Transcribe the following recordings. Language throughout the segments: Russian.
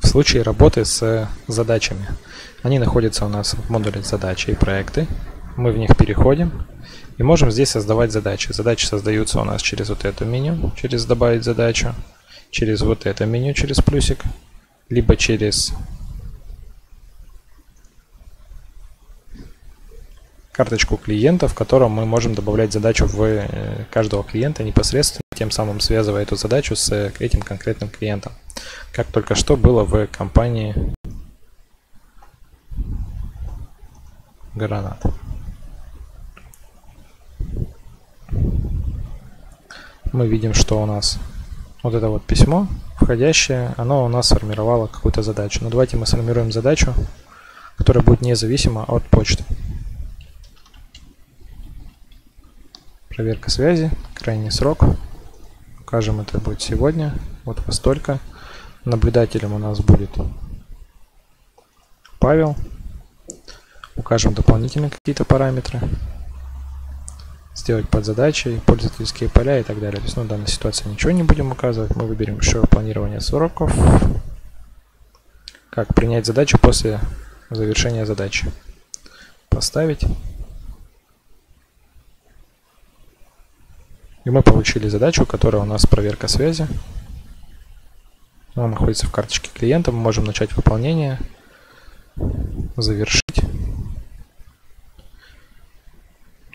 В случае работы с задачами. Они находятся у нас в модуле задачи и проекты. Мы в них переходим и можем здесь создавать задачи. Задачи создаются у нас через вот это меню, через добавить задачу, через вот это меню, через плюсик, либо через карточку клиента, в котором мы можем добавлять задачу в э, каждого клиента непосредственно, тем самым связывая эту задачу с этим конкретным клиентом. Как только что было в компании Гранат. Мы видим, что у нас вот это вот письмо входящее, оно у нас сформировало какую-то задачу. Но давайте мы сформируем задачу, которая будет независима от почты. Проверка связи, крайний срок. Укажем, это будет сегодня. Вот во столько. Наблюдателем у нас будет Павел. Укажем дополнительные какие-то параметры. Сделать под задачей, пользовательские поля и так далее. То есть, ну, в данной ситуации ничего не будем указывать. Мы выберем еще планирование сроков. Как принять задачу после завершения задачи. Поставить. И мы получили задачу, которая у нас проверка связи. Она находится в карточке клиента. Мы можем начать выполнение, завершить.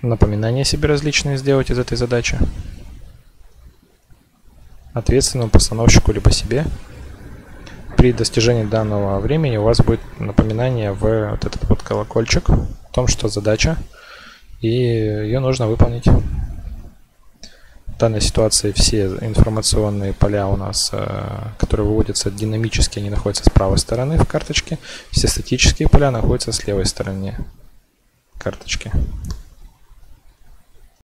Напоминания себе различные сделать из этой задачи. Ответственному постановщику либо себе. При достижении данного времени у вас будет напоминание в вот этот вот колокольчик о том, что задача, и ее нужно выполнить. Данной ситуации все информационные поля у нас, э, которые выводятся динамически, они находятся с правой стороны в карточке. Все статические поля находятся с левой стороны карточки.